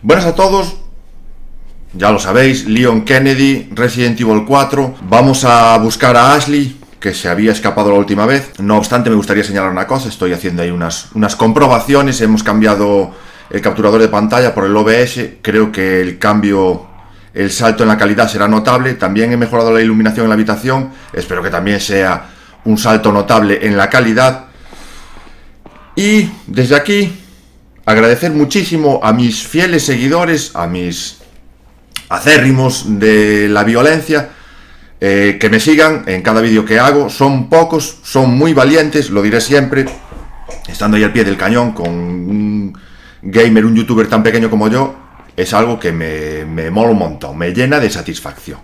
Buenas a todos, ya lo sabéis, Leon Kennedy, Resident Evil 4. Vamos a buscar a Ashley, que se había escapado la última vez. No obstante, me gustaría señalar una cosa, estoy haciendo ahí unas, unas comprobaciones, hemos cambiado el capturador de pantalla por el OBS, creo que el cambio, el salto en la calidad será notable, también he mejorado la iluminación en la habitación, espero que también sea un salto notable en la calidad. Y desde aquí, agradecer muchísimo a mis fieles seguidores, a mis acérrimos de la violencia, eh, que me sigan en cada vídeo que hago. Son pocos, son muy valientes, lo diré siempre, estando ahí al pie del cañón con un gamer, un youtuber tan pequeño como yo, es algo que me, me mola un montón, me llena de satisfacción.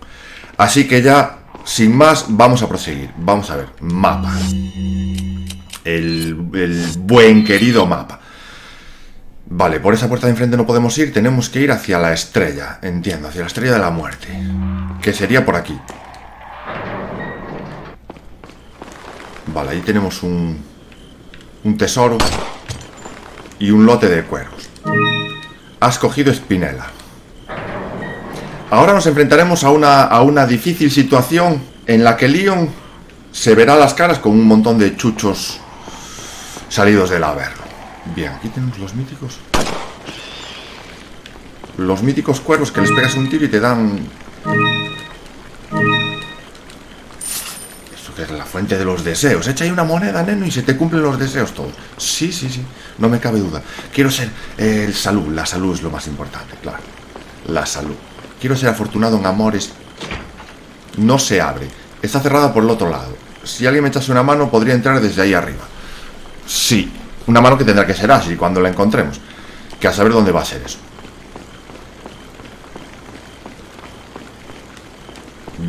Así que ya, sin más, vamos a proseguir. Vamos a ver, mapa. El, el buen querido mapa. Vale, por esa puerta de enfrente no podemos ir, tenemos que ir hacia la estrella, entiendo, hacia la estrella de la muerte. Que sería por aquí. Vale, ahí tenemos un, un tesoro y un lote de cueros. Has cogido espinela. Ahora nos enfrentaremos a una, a una difícil situación en la que Leon se verá las caras con un montón de chuchos salidos del averno. Bien, aquí tenemos los míticos. Los míticos cuervos que les pegas un tiro y te dan... Esto que es la fuente de los deseos. Echa ahí una moneda, neno, y se te cumplen los deseos todos. Sí, sí, sí. No me cabe duda. Quiero ser el salud. La salud es lo más importante, claro. La salud. Quiero ser afortunado en amores. No se abre. Está cerrada por el otro lado. Si alguien me echase una mano, podría entrar desde ahí arriba. Sí, una mano que tendrá que ser así cuando la encontremos. Que a saber dónde va a ser eso.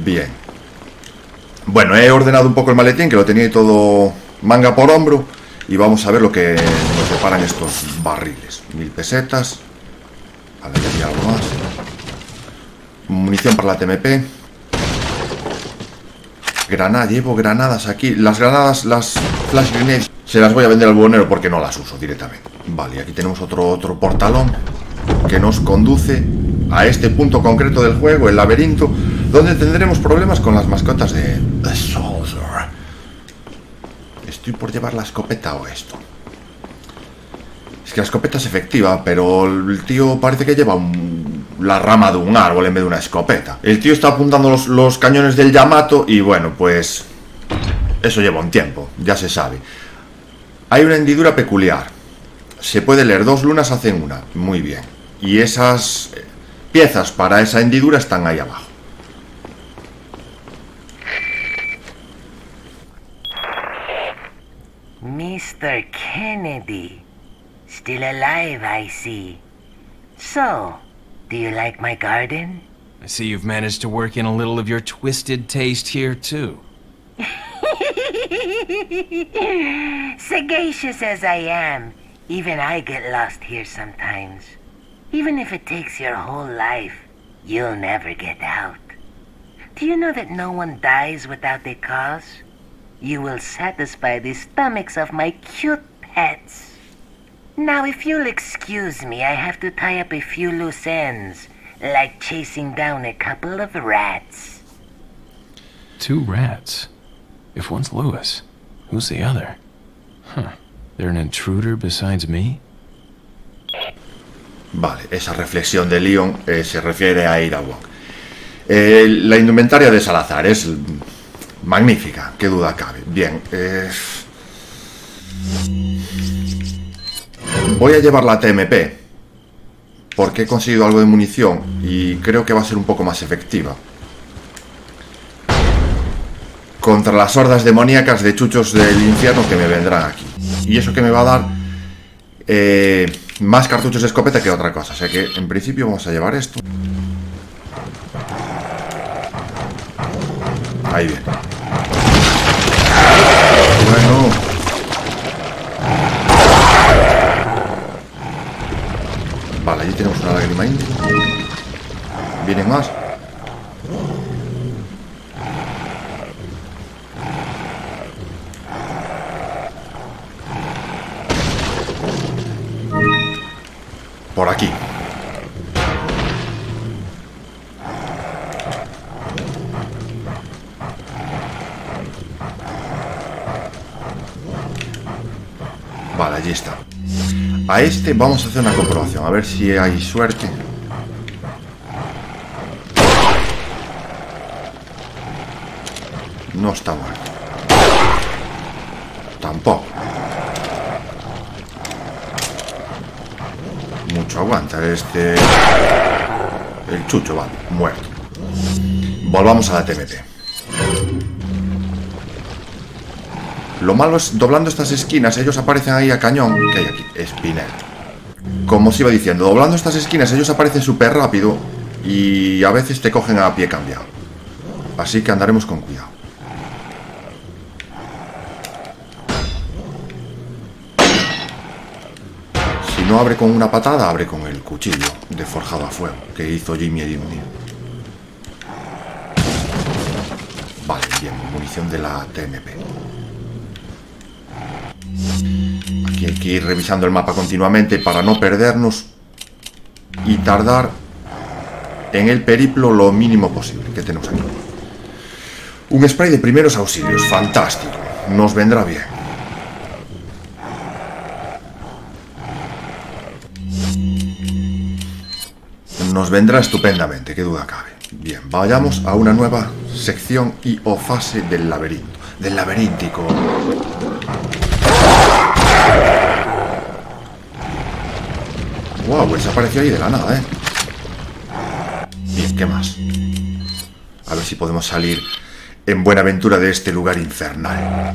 Bien. Bueno, he ordenado un poco el maletín, que lo tenía todo manga por hombro. Y vamos a ver lo que nos deparan estos barriles. Mil pesetas. A ver, hay algo más. Munición para la TMP. Granada, llevo granadas aquí. Las granadas, las flash grenades, se las voy a vender al buhonero porque no las uso directamente. Vale, aquí tenemos otro, otro portalón que nos conduce a este punto concreto del juego, el laberinto, donde tendremos problemas con las mascotas de The Soldier. Estoy por llevar la escopeta o esto. Es que la escopeta es efectiva, pero el tío parece que lleva la rama de un árbol en vez de una escopeta. El tío está apuntando los, los cañones del Yamato y bueno, pues... Eso lleva un tiempo, ya se sabe. Hay una hendidura peculiar. Se puede leer dos lunas hacen una. Muy bien. Y esas eh, piezas para esa hendidura están ahí abajo. Mr. Kennedy. Still alive, I see. So, do you like my garden? I see you've managed to work in a little of your twisted taste here, too. Sagacious as I am, even I get lost here sometimes. Even if it takes your whole life, you'll never get out. Do you know that no one dies without a cause? You will satisfy the stomachs of my cute pets. Now, if you'll excuse me, I have to tie up a few loose ends, like chasing down a couple of rats. Two rats. If one's Lewis, who's the other? Huh. They're an intruder besides me? Vale, esa reflexión de Leon eh, se refiere a Ada Wong. Eh, la indumentaria de Salazar es magnífica, qué duda cabe. Bien, eh, voy a llevar la TMP porque he conseguido algo de munición y creo que va a ser un poco más efectiva. Contra las hordas demoníacas de chuchos del infierno que me vendrán aquí. Y eso que me va a dar eh, más cartuchos de escopeta que otra cosa. O sea que en principio vamos a llevar esto. Ahí viene. Bueno. Vale, allí tenemos una lágrima india. Vienen más. Vale, allí está. A este vamos a hacer una comprobación, a ver si hay suerte. No está muerto. Tampoco. Mucho aguanta este... El chucho, vale, muerto. Volvamos a la TMP. Lo malo es, doblando estas esquinas, ellos aparecen ahí a cañón. ¿Qué hay aquí? Espinel. Como os iba diciendo, doblando estas esquinas, ellos aparecen súper rápido y a veces te cogen a pie cambiado. Así que andaremos con cuidado. Si no abre con una patada, abre con el cuchillo de forjado a fuego que hizo Jimmy día. Vale, bien, munición de la TMP. Aquí hay que ir revisando el mapa continuamente para no perdernos y tardar en el periplo lo mínimo posible. ¿Qué tenemos aquí? Un spray de primeros auxilios, fantástico. Nos vendrá bien. Nos vendrá estupendamente, qué duda cabe. Bien, vayamos a una nueva sección y o fase del laberinto. Del laberíntico. Wow, pues apareció ahí de la nada, ¿eh? Bien, ¿qué más? A ver si podemos salir en buena aventura de este lugar infernal. A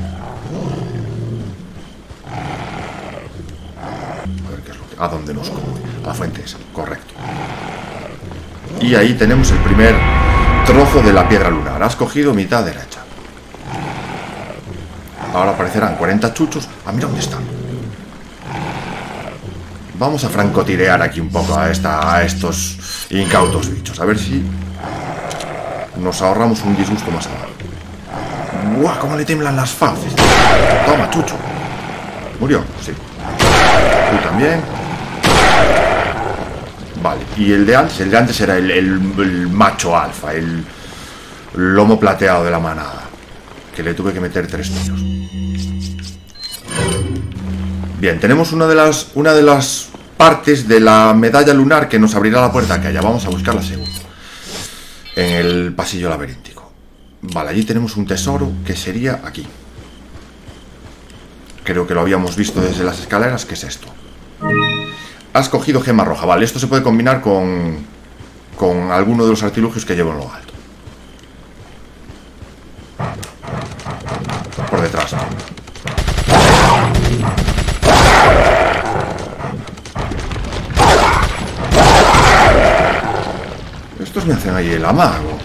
ver qué es lo que... ¿A dónde nos conduce? A la fuente esa, correcto. Y ahí tenemos el primer trozo de la piedra lunar. Has cogido mitad derecha. Ahora aparecerán 40 chuchos. Ah, mira dónde están. Vamos a francotirear aquí un poco a, esta, a estos incautos bichos. A ver si nos ahorramos un disgusto más abajo. ¡Guau! ¿Cómo le temblan las fauces? Toma, chucho. ¿Murió? Sí. Tú también. Vale. Y el de antes, el de antes era el, el- el macho alfa, el lomo plateado de la manada. Que le tuve que meter tres tiros. Bien, tenemos una de las una de las partes de la medalla lunar que nos abrirá la puerta que allá. Vamos a buscarla seguro. En el pasillo laberíntico. Vale, allí tenemos un tesoro que sería aquí. Creo que lo habíamos visto desde las escaleras. ¿Qué es esto? Has cogido gema roja. Vale, esto se puede combinar con, con alguno de los artilugios que llevo en lo alto. Por detrás. El amago.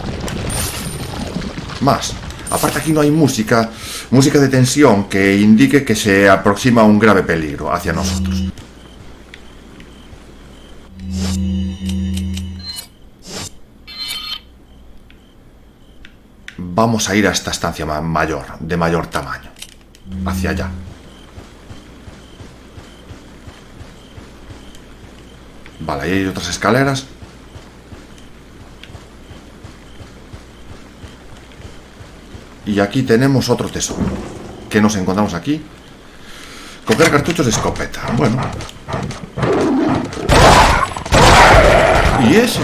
Más. Aparte aquí no hay música, música de tensión que indique que se aproxima un grave peligro hacia nosotros. Vamos a ir a esta estancia ma- mayor, de mayor tamaño. Hacia allá. Vale, ahí hay otras escaleras. Y aquí tenemos otro tesoro. ¿Qué nos encontramos aquí? Coger cartuchos de escopeta. Bueno. ¿Y ese?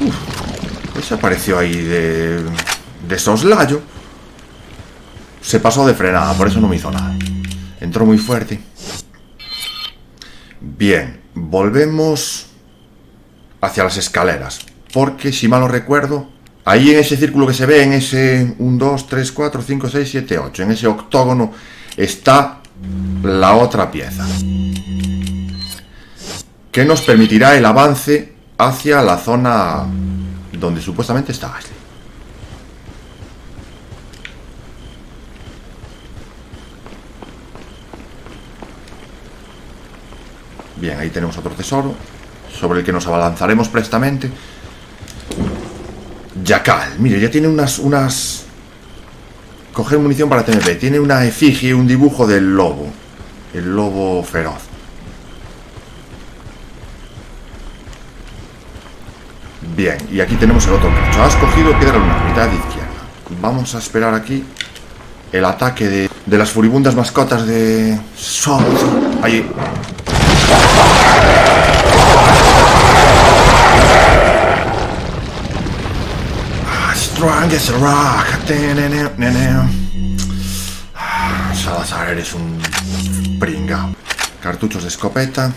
Uf, ese apareció ahí de... de soslayo. Se pasó de frenada, por eso no me hizo nada. Entró muy fuerte. Bien, volvemos hacia las escaleras. Porque, si mal no recuerdo, ahí en ese círculo que se ve, en ese 1, 2, 3, 4, 5, 6, 7, 8, en ese octógono, está la otra pieza. Que nos permitirá el avance hacia la zona donde supuestamente está Ashley. Bien, ahí tenemos otro tesoro sobre el que nos abalanzaremos prestamente. Yacal, mire, ya tiene unas unas coger munición para TMP, tiene una efigie, un dibujo del lobo, el lobo feroz. Bien, y aquí tenemos el otro cacho. Has cogido piedra lunar, mitad izquierda. Vamos a esperar aquí el ataque de, de las furibundas mascotas de Sol. Ahí. Ah, Strong as a rock. Salazar, eres un pringao. Cartuchos de escopeta,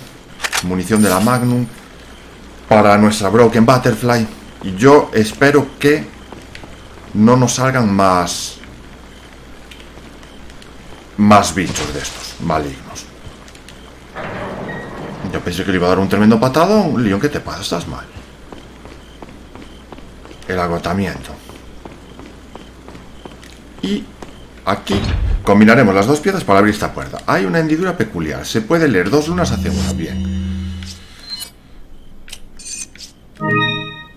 munición de la Magnum para nuestra Broken Butterfly. Y yo espero que no nos salgan más más bichos de estos malignos. Yo pensé que le iba a dar un tremendo patadón. Leon, ¿qué te pasa? Estás mal. El agotamiento. Y aquí combinaremos las dos piezas para abrir esta puerta. Hay una hendidura peculiar. Se puede leer dos lunas hacia una. Bien.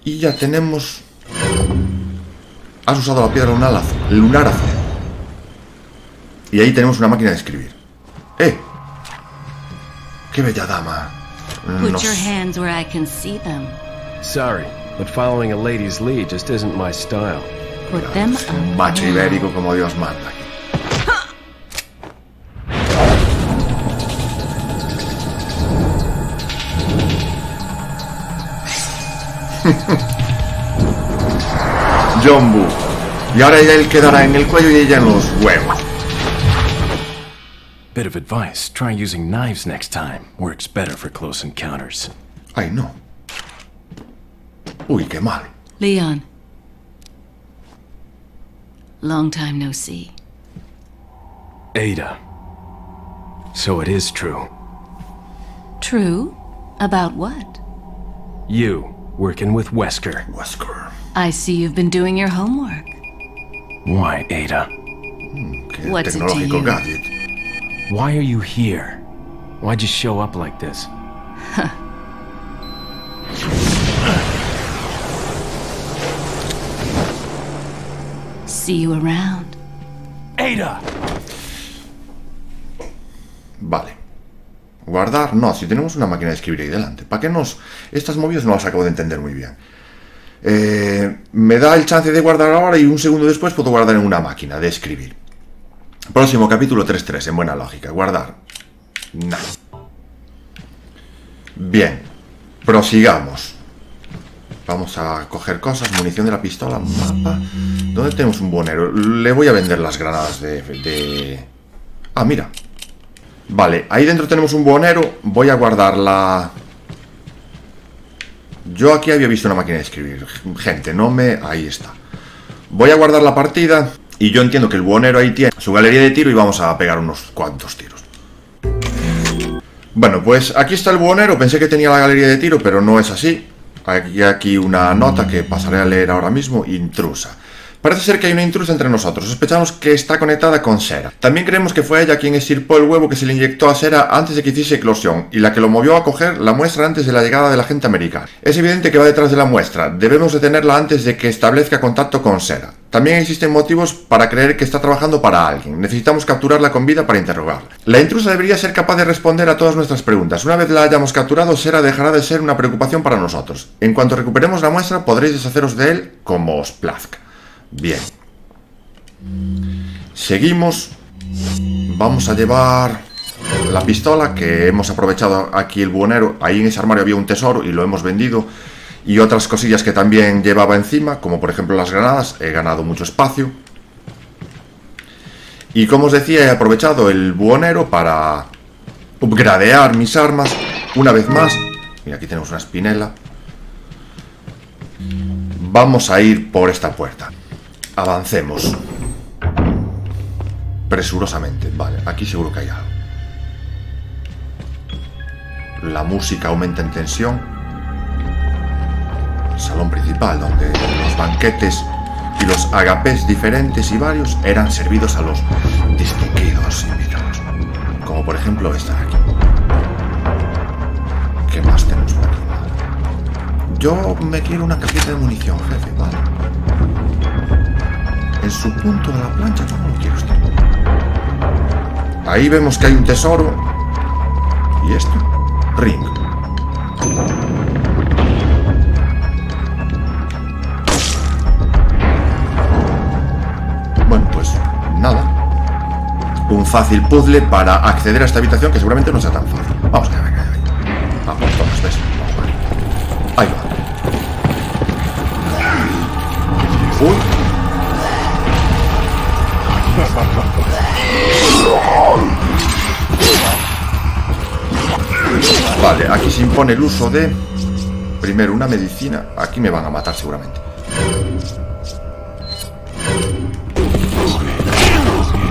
Y ya tenemos... Has usado la piedra lunar azul. Lunar azul. Y ahí tenemos una máquina de escribir. ¡Eh! ¡Qué bella dama! Put your hands where I can see them. Sorry, but following a lady's lead just isn't my style. Un macho now. ibérico como Dios manda. John Boo. Y ahora él quedará en el cuello y ella en los huevos. Bit of advice try using knives next time. Works better for close encounters. Ay, no. Uy, qué mal. Leon. Long time no see. Ada. So it is true. True? About what? You, working with Wesker. Wesker. I see you've been doing your homework. Why, Ada? Qué What's it to you? gadget. Why are you here? Why'd you show up like this? See you around. Ada! Vale. Guardar, no, si tenemos una máquina de escribir ahí delante. ¿Para qué nos...? Estas movidas no las acabo de entender muy bien. Eh, me da el chance de guardar ahora y un segundo después puedo guardar en una máquina de escribir. Próximo capítulo 3.3, en buena lógica. Guardar. Nah. Bien. Prosigamos. Vamos a coger cosas, munición de la pistola, mapa. ¿Dónde tenemos un bonero? Le voy a vender las granadas de... de... Ah, mira. Vale, ahí dentro tenemos un buhonero. Voy a guardar la... Yo aquí había visto una máquina de escribir. Gente, no me... Ahí está. Voy a guardar la partida. Y yo entiendo que el buhonero ahí tiene su galería de tiro y vamos a pegar unos cuantos tiros. Bueno, pues aquí está el buhonero. Pensé que tenía la galería de tiro, pero no es así. Hay aquí una nota que pasaré a leer ahora mismo. Intrusa. Parece ser que hay una intrusa entre nosotros. Sospechamos que está conectada con Sera. También creemos que fue ella quien estirpó el huevo que se le inyectó a Sera antes de que hiciese eclosión y la que lo movió a coger la muestra antes de la llegada del agente americano. Es evidente que va detrás de la muestra. Debemos detenerla antes de que establezca contacto con Sera. También existen motivos para creer que está trabajando para alguien. Necesitamos capturarla con vida para interrogarla. La intrusa debería ser capaz de responder a todas nuestras preguntas. Una vez la hayamos capturado, Sera dejará de ser una preocupación para nosotros. En cuanto recuperemos la muestra, podréis deshaceros de él como os plazca. Bien. Seguimos. Vamos a llevar la pistola que hemos aprovechado aquí el buhonero. Ahí en ese armario había un tesoro y lo hemos vendido. Y otras cosillas que también llevaba encima, como por ejemplo las granadas. He ganado mucho espacio. Y como os decía, he aprovechado el buhonero para upgradear mis armas una vez más. Mira, aquí tenemos una espinela. Vamos a ir por esta puerta. Avancemos. Presurosamente. Vale, aquí seguro que hay algo. La música aumenta en tensión. Salón principal, donde los banquetes y los agapés diferentes y varios eran servidos a los distinguidos invitados. Como por ejemplo esta aquí. ¿Qué más tenemos por aquí? Yo me quiero una cajita de munición, jefe, vale su punto de la plancha como lo usted. Ahí vemos que hay un tesoro. ¿Y esto? Ring. Bueno, pues nada. Un fácil puzzle para acceder a esta habitación que seguramente no sea tan fácil. Vamos a ver. Vale, aquí se impone el uso de... Primero, una medicina. Aquí me van a matar seguramente.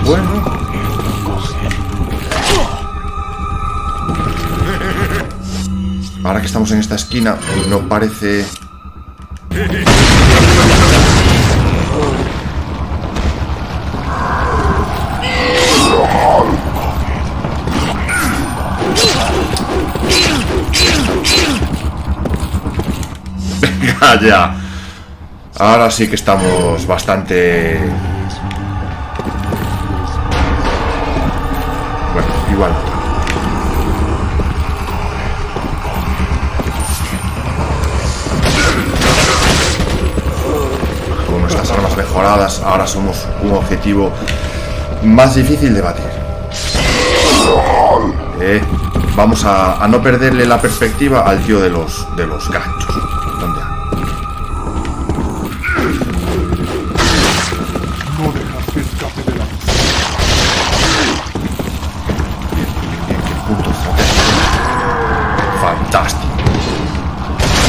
Bueno. Ahora que estamos en esta esquina, no parece... Ya. Ahora sí que estamos bastante... Bueno, igual. Con nuestras armas mejoradas, ahora somos un objetivo más difícil de batir. Eh, vamos a, a no perderle la perspectiva al tío de los, de los ganchos.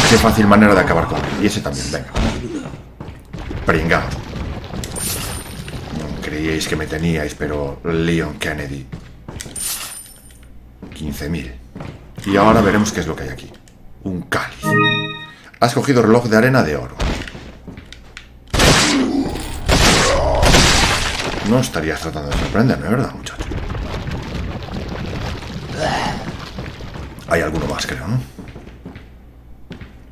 Qué fácil manera de acabar con él. Y ese también, venga. Pringaos. No creíais que me teníais, pero Leon Kennedy. 15.000. Y ahora veremos qué es lo que hay aquí. Un cáliz. Has cogido reloj de arena de oro. No estarías tratando de sorprenderme, ¿verdad, muchacho? Hay alguno más, creo, ¿no?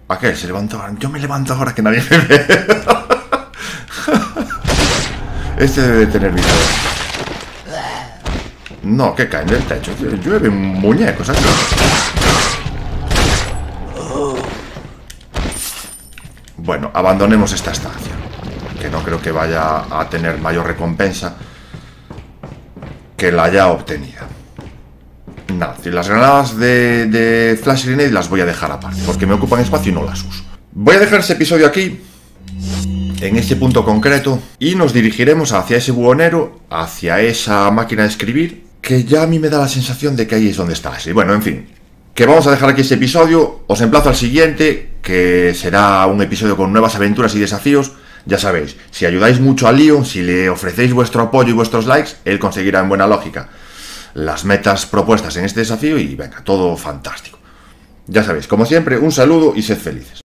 Aquel se levantó ahora. Yo me levanto ahora que nadie me ve. Este debe de tener vida. No, que caen del techo. Llueve muñecos aquí. Bueno, abandonemos esta estancia. Que no creo que vaya a tener mayor recompensa que la ya obtenida. Nada, las granadas de, de Flash Grenade las voy a dejar aparte, porque me ocupan espacio y no las uso. Voy a dejar ese episodio aquí, en este punto concreto, y nos dirigiremos hacia ese buhonero, hacia esa máquina de escribir, que ya a mí me da la sensación de que ahí es donde está Ashley. Bueno, en fin, que vamos a dejar aquí ese episodio, os emplazo al siguiente, que será un episodio con nuevas aventuras y desafíos. Ya sabéis, si ayudáis mucho a Leon, si le ofrecéis vuestro apoyo y vuestros likes, él conseguirá en buena lógica las metas propuestas en este desafío y venga, todo fantástico. Ya sabéis, como siempre, un saludo y sed felices.